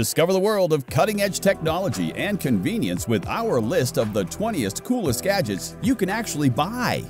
Discover the world of cutting edge technology and convenience with our list of the 20th coolest gadgets you can actually buy.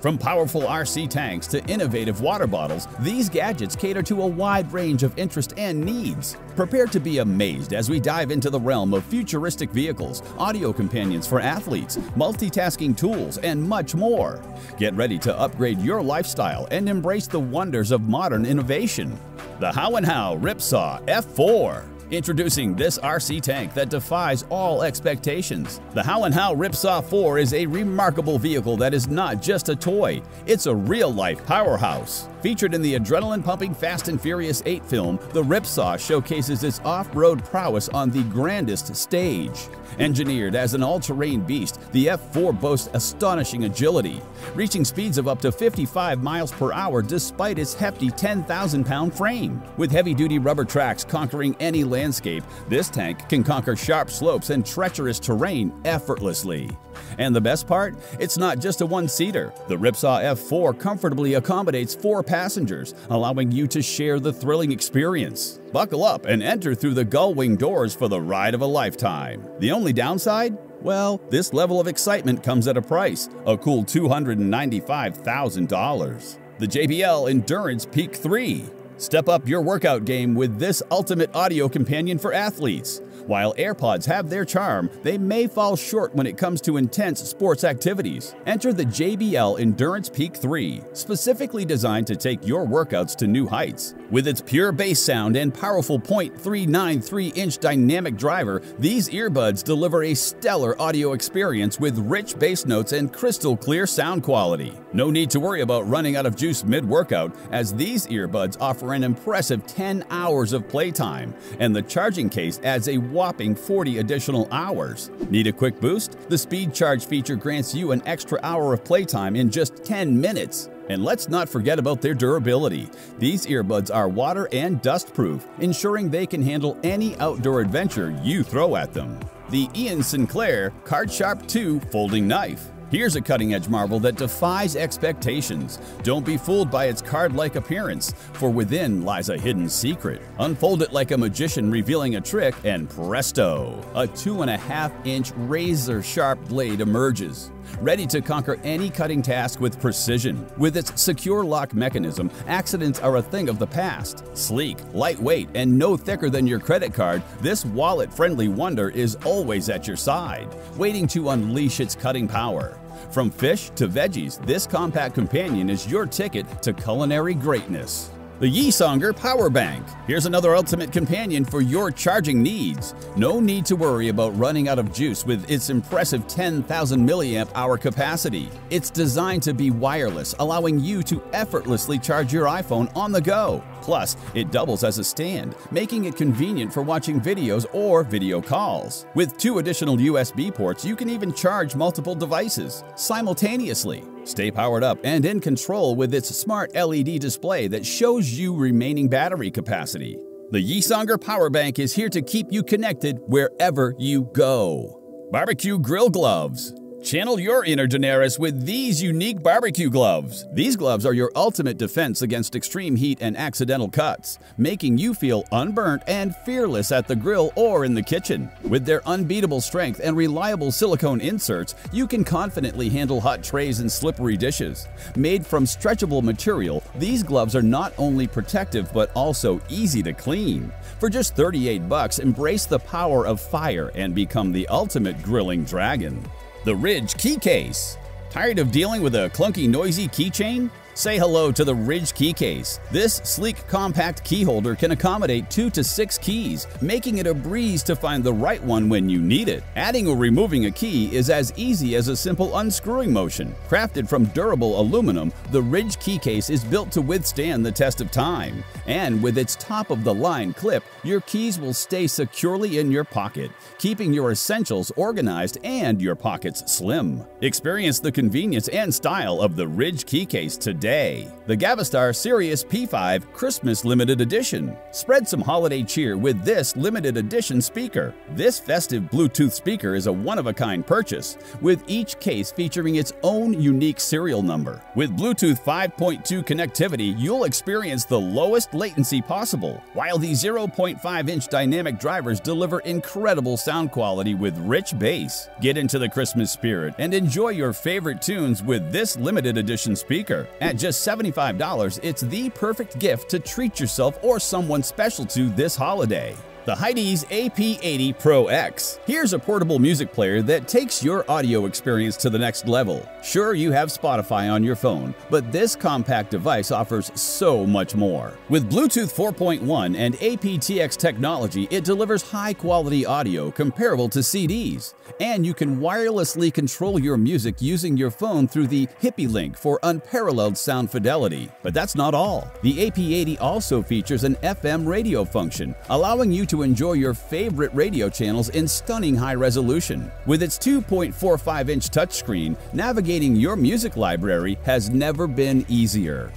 From powerful RC tanks to innovative water bottles, these gadgets cater to a wide range of interest and needs. Prepare to be amazed as we dive into the realm of futuristic vehicles, audio companions for athletes, multitasking tools, and much more. Get ready to upgrade your lifestyle and embrace the wonders of modern innovation. The Howe and Howe Ripsaw F4 Introducing this RC tank that defies all expectations. The Howe and Howe Ripsaw 4 is a remarkable vehicle that is not just a toy, it's a real-life powerhouse. Featured in the adrenaline-pumping Fast and Furious 8 film, the Ripsaw showcases its off-road prowess on the grandest stage. Engineered as an all-terrain beast, the F4 boasts astonishing agility, reaching speeds of up to 55 miles per hour despite its hefty 10,000-pound frame. With heavy-duty rubber tracks conquering any landscape, this tank can conquer sharp slopes and treacherous terrain effortlessly. And the best part? It's not just a one-seater. The Ripsaw F4 comfortably accommodates four passengers, allowing you to share the thrilling experience. Buckle up and enter through the gull wing doors for the ride of a lifetime. The only downside? Well, this level of excitement comes at a price, a cool $295,000. The JBL Endurance Peak 3. Step up your workout game with this ultimate audio companion for athletes. While AirPods have their charm, they may fall short when it comes to intense sports activities. Enter the JBL Endurance Peak 3, specifically designed to take your workouts to new heights. With its pure bass sound and powerful 0.393-inch dynamic driver, these earbuds deliver a stellar audio experience with rich bass notes and crystal clear sound quality. No need to worry about running out of juice mid-workout, as these earbuds offer an impressive 10 hours of playtime, and the charging case adds a whopping 40 additional hours. Need a quick boost? The Speed Charge feature grants you an extra hour of playtime in just 10 minutes. And let's not forget about their durability. These earbuds are water and dust proof, ensuring they can handle any outdoor adventure you throw at them. The Iain Sinclair Cardsharp 2 Folding Knife. Here's a cutting edge marvel that defies expectations. Don't be fooled by its card like appearance, for within lies a hidden secret. Unfold it like a magician revealing a trick, and presto! A two and a half inch razor sharp blade emerges ready to conquer any cutting task with precision. With its secure lock mechanism, accidents are a thing of the past. Sleek, lightweight, and no thicker than your credit card, this wallet-friendly wonder is always at your side, waiting to unleash its cutting power. From fish to veggies, this compact companion is your ticket to culinary greatness. The Yisonger Power Bank. Here's another ultimate companion for your charging needs. No need to worry about running out of juice with its impressive 10,000 milliamp hour capacity. It's designed to be wireless, allowing you to effortlessly charge your iPhone on the go. Plus, it doubles as a stand, making it convenient for watching videos or video calls. With two additional USB ports, you can even charge multiple devices simultaneously. Stay powered up and in control with its smart LED display that shows you remaining battery capacity. The Yisonger Power Bank is here to keep you connected wherever you go. Barbecue Grill Gloves Channel your inner Daenerys with these unique barbecue gloves. These gloves are your ultimate defense against extreme heat and accidental cuts, making you feel unburnt and fearless at the grill or in the kitchen. With their unbeatable strength and reliable silicone inserts, you can confidently handle hot trays and slippery dishes. Made from stretchable material, these gloves are not only protective but also easy to clean. For just 38 bucks, embrace the power of fire and become the ultimate grilling dragon. The Ridge Key Case. Tired of dealing with a clunky, noisy keychain? Say hello to the Ridge Key Case. This sleek, compact key holder can accommodate two to six keys, making it a breeze to find the right one when you need it. Adding or removing a key is as easy as a simple unscrewing motion. Crafted from durable aluminum, the Ridge Key Case is built to withstand the test of time. And with its top-of-the-line clip, your keys will stay securely in your pocket, keeping your essentials organized and your pockets slim. Experience the convenience and style of the Ridge Key Case today today. The Gravastar Sirius P5 Christmas Limited Edition. Spread some holiday cheer with this limited edition speaker. This festive Bluetooth speaker is a one-of-a-kind purchase, with each case featuring its own unique serial number. With Bluetooth 5.2 connectivity, you'll experience the lowest latency possible, while the 0.5-inch dynamic drivers deliver incredible sound quality with rich bass. Get into the Christmas spirit and enjoy your favorite tunes with this limited edition speaker. At just $75, it's the perfect gift to treat yourself or someone special to this holiday. The Hidizs AP80 Pro X. Here's a portable music player that takes your audio experience to the next level. Sure, you have Spotify on your phone, but this compact device offers so much more. With Bluetooth 4.1 and aptX technology, it delivers high-quality audio comparable to CDs. And you can wirelessly control your music using your phone through the HiBy Link for unparalleled sound fidelity. But that's not all. The AP80 also features an FM radio function, allowing you to enjoy your favorite radio channels in stunning high resolution. With its 2.45-inch touchscreen, navigating your music library has never been easier.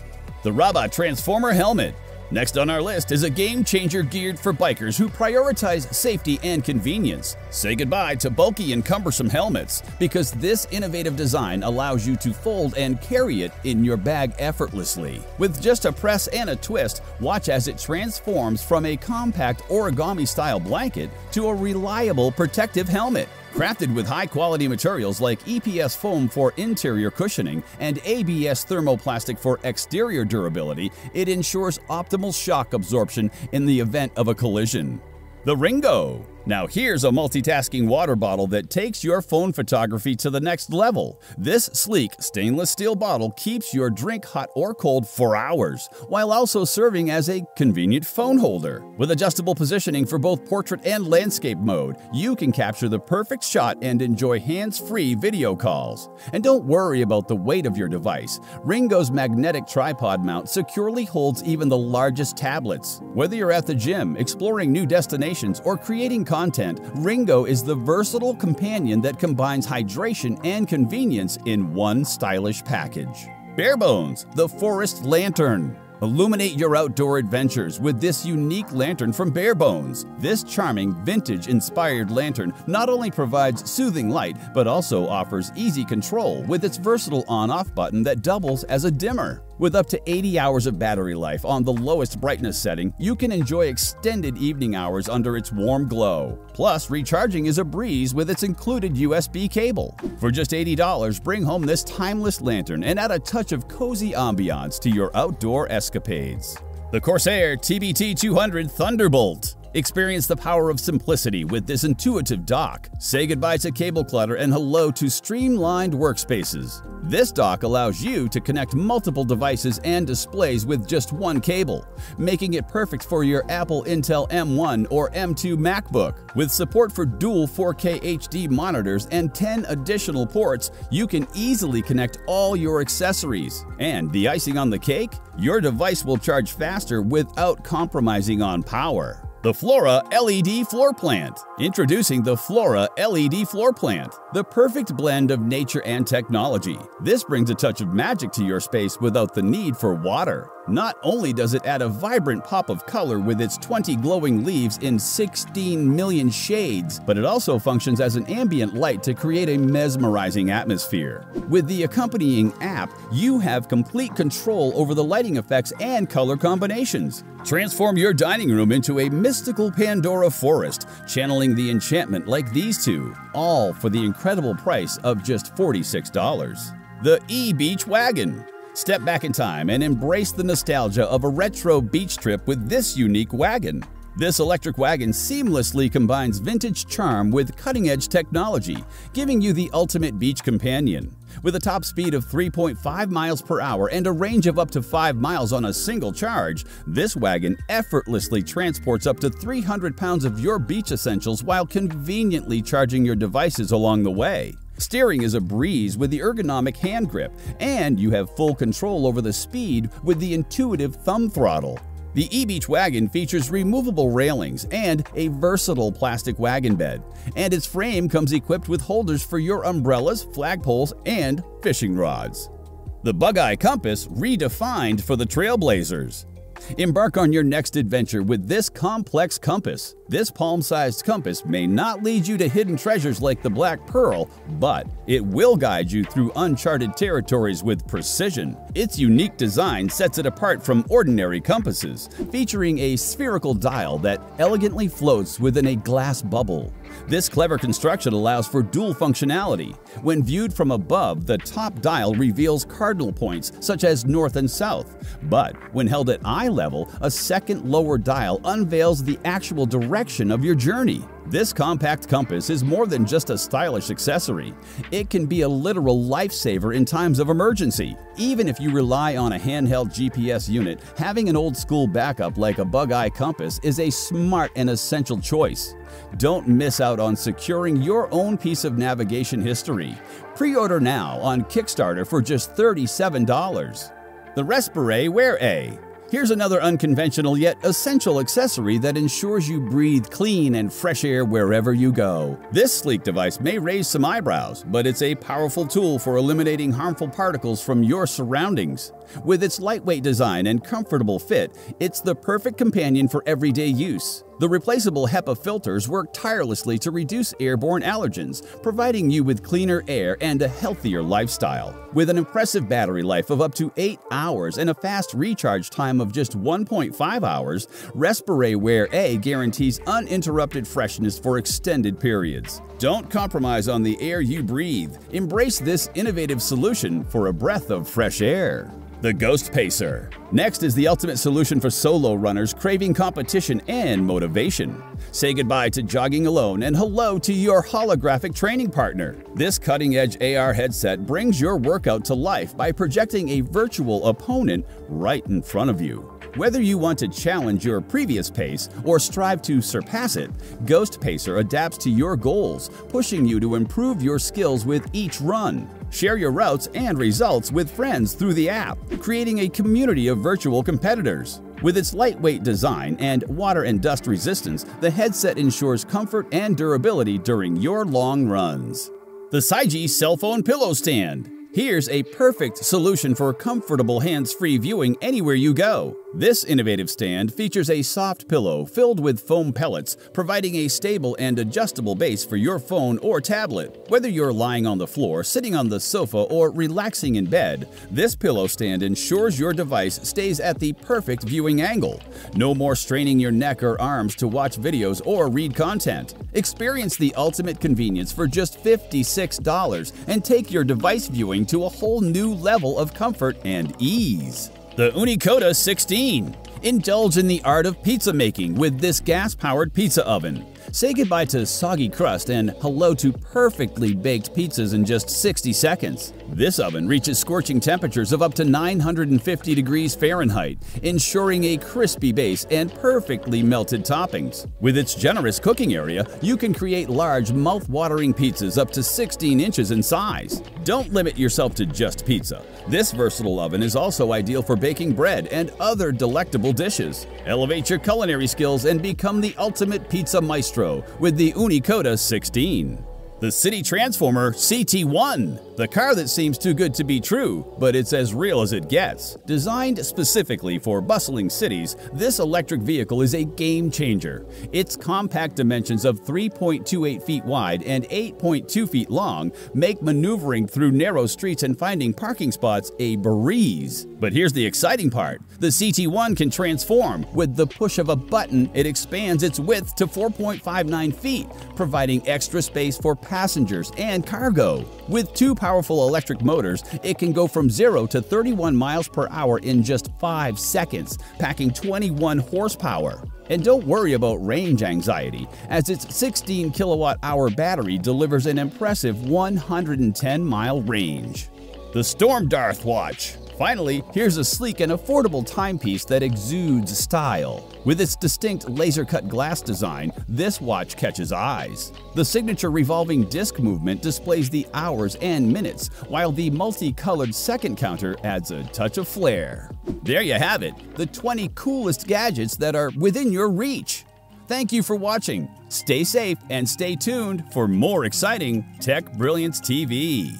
The Raba Transformer Helmet Next on our list is a game changer geared for bikers who prioritize safety and convenience. Say goodbye to bulky and cumbersome helmets because this innovative design allows you to fold and carry it in your bag effortlessly. With just a press and a twist, watch as it transforms from a compact origami style blanket to a reliable protective helmet. Crafted with high-quality materials like EPS foam for interior cushioning and ABS thermoplastic for exterior durability, it ensures optimal shock absorption in the event of a collision. The Ringo now here's a multitasking water bottle that takes your phone photography to the next level. This sleek stainless steel bottle keeps your drink hot or cold for hours, while also serving as a convenient phone holder. With adjustable positioning for both portrait and landscape mode, you can capture the perfect shot and enjoy hands-free video calls. And don't worry about the weight of your device. Ringo's magnetic tripod mount securely holds even the largest tablets. Whether you're at the gym, exploring new destinations, or creating content, Ringo is the versatile companion that combines hydration and convenience in one stylish package. Barebones, the Forest Lantern. Illuminate your outdoor adventures with this unique lantern from Barebones. This charming, vintage-inspired lantern not only provides soothing light, but also offers easy control with its versatile on-off button that doubles as a dimmer. With up to 80 hours of battery life on the lowest brightness setting, you can enjoy extended evening hours under its warm glow. Plus, recharging is a breeze with its included USB cable. For just $80, bring home this timeless lantern and add a touch of cozy ambiance to your outdoor escapades. The Corsair TBT200 Thunderbolt Experience the power of simplicity with this intuitive dock. Say goodbye to cable clutter and hello to streamlined workspaces. This dock allows you to connect multiple devices and displays with just one cable, making it perfect for your Apple Intel M1 or M2 MacBook. With support for dual 4K HD monitors and 10 additional ports, you can easily connect all your accessories. And the icing on the cake? Your device will charge faster without compromising on power. The Fluora LED Floor Plant. Introducing the Fluora LED Floor Plant, the perfect blend of nature and technology. This brings a touch of magic to your space without the need for water. Not only does it add a vibrant pop of color with its 20 glowing leaves in 16 million shades, but it also functions as an ambient light to create a mesmerizing atmosphere. With the accompanying app, you have complete control over the lighting effects and color combinations. Transform your dining room into a mystical Pandora forest, channeling the enchantment like these two, all for the incredible price of just $46. The E-Beach Wagon Step back in time and embrace the nostalgia of a retro beach trip with this unique wagon. This electric wagon seamlessly combines vintage charm with cutting-edge technology, giving you the ultimate beach companion. With a top speed of 3.5 miles per hour and a range of up to 5 miles on a single charge, this wagon effortlessly transports up to 300 pounds of your beach essentials while conveniently charging your devices along the way. Steering is a breeze with the ergonomic hand grip, and you have full control over the speed with the intuitive thumb throttle. The e-Beach wagon features removable railings and a versatile plastic wagon bed, and its frame comes equipped with holders for your umbrellas, flagpoles, and fishing rods. The Bug Eye Compass redefined for the Trailblazers. Embark on your next adventure with this complex compass. This palm-sized compass may not lead you to hidden treasures like the Black Pearl, but it will guide you through uncharted territories with precision. Its unique design sets it apart from ordinary compasses, featuring a spherical dial that elegantly floats within a glass bubble. This clever construction allows for dual functionality. When viewed from above, the top dial reveals cardinal points such as north and south. But when held at eye level, a second lower dial unveils the actual direction of your journey. This compact compass is more than just a stylish accessory. It can be a literal lifesaver in times of emergency. Even if you rely on a handheld GPS unit, having an old school backup like a bug eye compass is a smart and essential choice. Don't miss out on securing your own piece of navigation history. Pre-order now on Kickstarter for just $37. The Respire Wear A Here's another unconventional yet essential accessory that ensures you breathe clean and fresh air wherever you go. This sleek device may raise some eyebrows, but it's a powerful tool for eliminating harmful particles from your surroundings. With its lightweight design and comfortable fit, it's the perfect companion for everyday use. The replaceable HEPA filters work tirelessly to reduce airborne allergens, providing you with cleaner air and a healthier lifestyle. With an impressive battery life of up to 8 hours and a fast recharge time of just 1.5 hours, Respire Wear A guarantees uninterrupted freshness for extended periods. Don't compromise on the air you breathe. Embrace this innovative solution for a breath of fresh air. The Ghost Pacer. Next is the ultimate solution for solo runners craving competition and motivation. Say goodbye to jogging alone and hello to your holographic training partner. This cutting edge AR headset brings your workout to life by projecting a virtual opponent right in front of you. Whether you want to challenge your previous pace or strive to surpass it, Ghost Pacer adapts to your goals, pushing you to improve your skills with each run. Share your routes and results with friends through the app, creating a community of virtual competitors. With its lightweight design and water and dust resistance, the headset ensures comfort and durability during your long runs. The Saiji Cell Phone Pillow Stand Here's a perfect solution for comfortable hands-free viewing anywhere you go. This innovative stand features a soft pillow filled with foam pellets, providing a stable and adjustable base for your phone or tablet. Whether you're lying on the floor, sitting on the sofa, or relaxing in bed, this pillow stand ensures your device stays at the perfect viewing angle. No more straining your neck or arms to watch videos or read content. Experience the ultimate convenience for just $56 and take your device viewing to a whole new level of comfort and ease. The Ooni Koda 16. Indulge in the art of pizza making with this gas-powered pizza oven. Say goodbye to soggy crust and hello to perfectly baked pizzas in just 60 seconds. This oven reaches scorching temperatures of up to 950 degrees Fahrenheit, ensuring a crispy base and perfectly melted toppings. With its generous cooking area, you can create large, mouth-watering pizzas up to 16 inches in size. Don't limit yourself to just pizza. This versatile oven is also ideal for baking bread and other delectable dishes. Elevate your culinary skills and become the ultimate pizza maestro with the Ooni Koda 16. The City Transformer CT1 the car that seems too good to be true, but it's as real as it gets. Designed specifically for bustling cities, this electric vehicle is a game changer. Its compact dimensions of 3.28 feet wide and 8.2 feet long make maneuvering through narrow streets and finding parking spots a breeze. But here's the exciting part. The CT1 can transform. With the push of a button, it expands its width to 4.59 feet, providing extra space for passengers and cargo. With two powerful electric motors, it can go from 0 to 31 miles per hour in just 5 seconds, packing 21 horsepower. And don't worry about range anxiety, as its 16 kilowatt hour battery delivers an impressive 110 mile range. The Storm Darth Watch Finally, here's a sleek and affordable timepiece that exudes style. With its distinct laser-cut glass design, this watch catches eyes. The signature revolving disc movement displays the hours and minutes, while the multicolored second counter adds a touch of flair. There you have it, the 20 coolest gadgets that are within your reach. Thank you for watching. Stay safe and stay tuned for more exciting Tech Brilliance TV.